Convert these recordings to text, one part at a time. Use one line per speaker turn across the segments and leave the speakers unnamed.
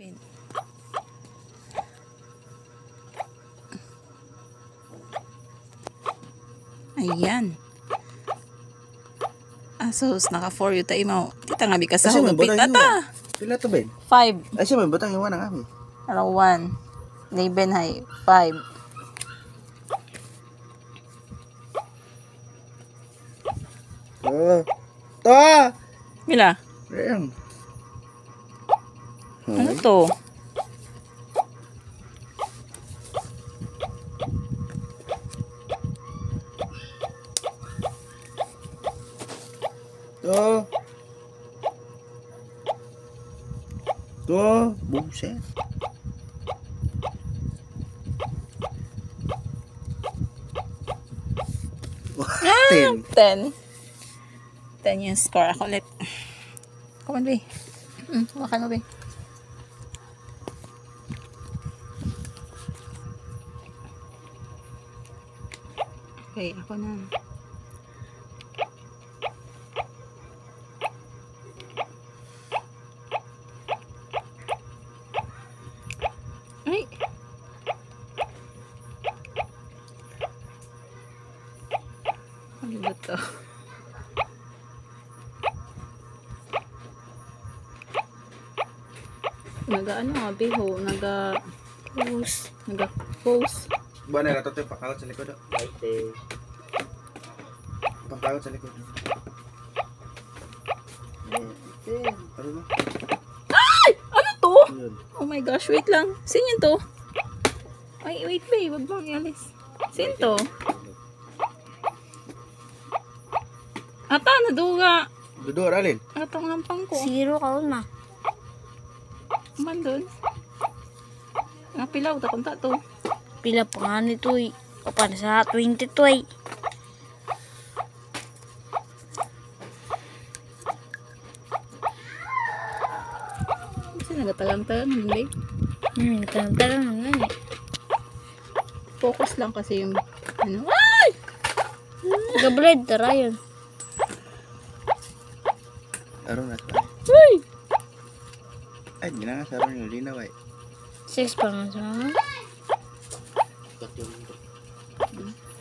Ben. Ayan. Asos, naka 4 yuta imaw. Tita nga ka sa
may
hugupit
butang
tata.
Pila to Ben?
5.
Ay siya may butang iwan ang ami.
Ano, 1. Laben hay. 5.
Oh. To! ah!
Mila,
Ayan.
Ano to?
To! To! Buset. Ten.
10. 10 yung score. Ako ulit. Come on, be. Mm, wakan mo, be. Okay, ako na. Ay! Ano ba? Naga ano nga, biho. Naga post. Naga post.
Buwan na yung pakawat sa likod. oh. Pakawat sa likod. Ano ba?
Ano to? Oh my gosh, wait lang. Sino yun to? Ay, wait babe. Wag mong ialis. Sino to? Ata, naduga.
Dudo, aralin.
Atong lampang ko.
Zero ka na.
Man doon. Nga pilaw, takunta to.
Pila pa nga nito eh. O para sa 22 eh.
Kasi nagatalang-talang babe.
Hmm, talang-talang naman eh.
Focus lang kasi yung, ano, ay!
Gabled, tara yun.
Aron na.
Ay!
Ay, ginanga sa aron yung linaw ay.
Six pa nga sa mga.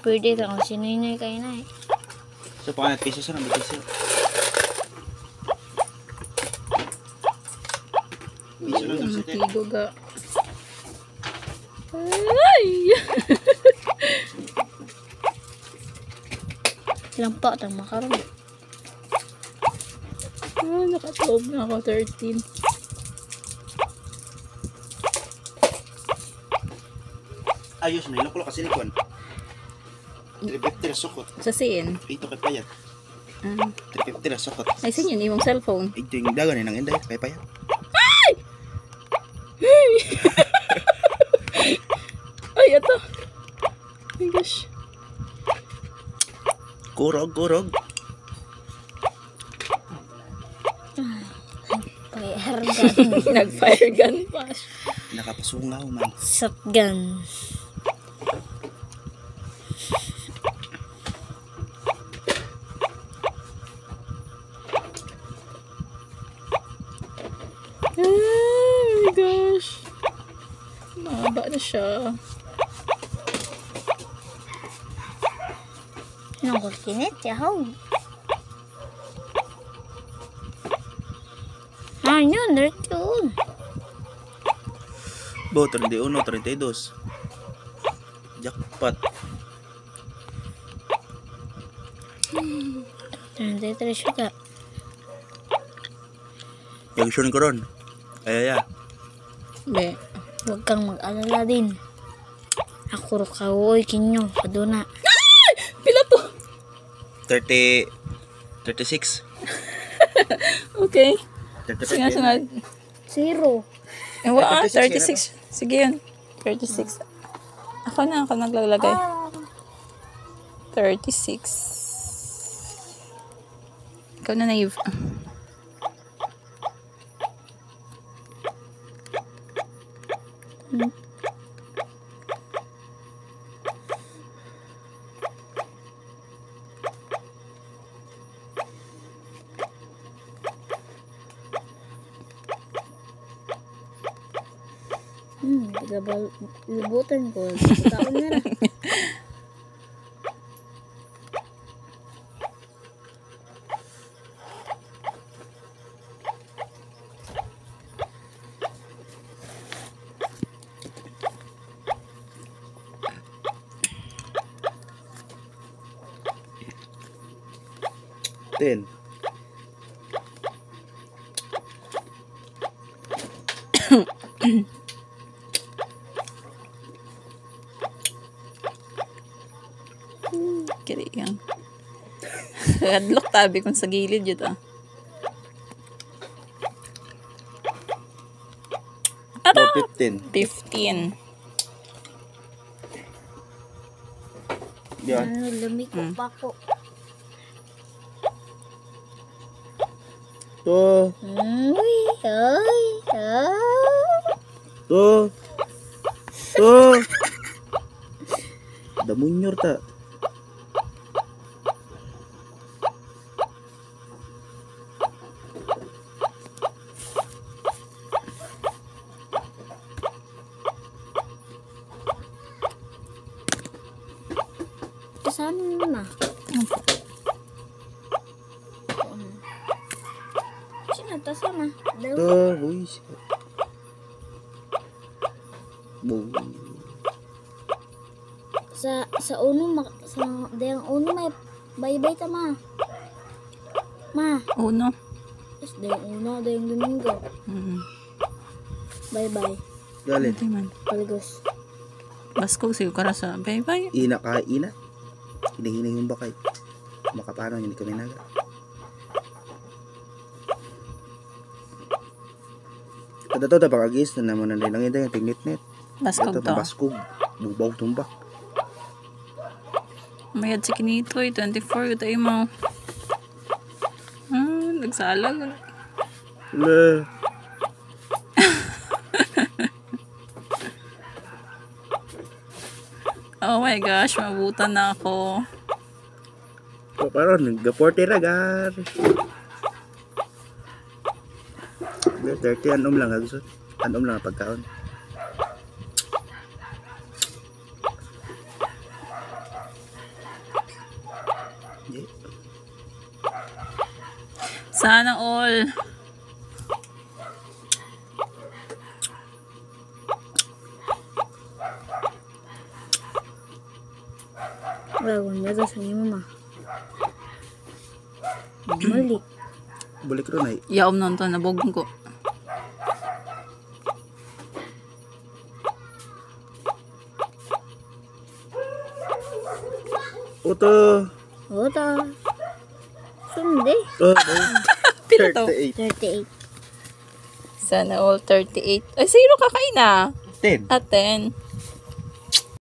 Pwede ka kung sininay kayo na eh.
So, pangalat piso sa nang piso. Piso lang
Ang
sa
tigo ga. Ay!
Ilang pa, tama ka rin.
ah, nakatoob na ako, 13.
Ayos, may loko kasi ni Kwan. 350 na sukot.
Sa sin.
Ito kay payat.
Ah.
350 na sukot.
Ay, sin yun, imong cellphone.
Ito yung dagan ni nang inday, kay payat.
Ay, ito. Oh my gosh.
Kurog, kurog.
Fire gun.
Nag-fire gun pa.
Nakapasungaw man.
Shotgun.
Oh my gosh. Mahaba na siya.
Anong kurkinet? Yahaw. Ah, yun. Dirt yun.
Bo, 31, 32. Jackpot.
33 siya ka.
Yung sure ko ron. Ay, ay, ay.
Be.
Huwag kang mag-alala din. Ako ro kawoy kinyo. Kaduna.
Pila to?
30, 36.
Okay.
35.
Sige nga, sunod.
Zero.
Eh, wa, ah,
36
36. Sige yun. 36. Ako na, ako naglalagay. 36. Ikaw na naive.
Hmm, gabal, libutan ko. Taon na.
Ten.
Kiri yan. Hadlok tabi kung sa gilid yun ah.
Four fifteen.
15.
Yan.
Ano, lumiko pa ko.
To.
Uy, ay, ay.
To. To. Damunyor ta. Boom.
Sa sa uno mak sa dayang uno may bye-bye ta ma. Ma,
Uno.
is dayang uno, dayang domingo.
Mm.
Bye-bye.
Galit.
Hindi man.
Paligos.
Baskog siguro ka sa bye-bye.
Ina ka ina. Hinahina yung bakay. Makapano hindi kami naga. Kada to da pagagis na naman na lang ito yung tingnit-nit.
Baskog
Ito
to.
baskog. Bubaw tumbak.
Mayad si Kinitoy. 24. Ito yung mo. Ah, nagsalag.
Le.
Oh my gosh, mabutan na ako.
So, parang naggaporte ragar. 30 anom lang. Anom lang ang pagkaon.
Sana all.
Bago niya sa ni mama. Mali.
Balik ron ay.
Yaom nun to, nabogong ko.
Oto.
Ota.
Oh,
Pila to?
38.
38.
Sana all 38. Ay, zero ka kayo na.
10.
At 10.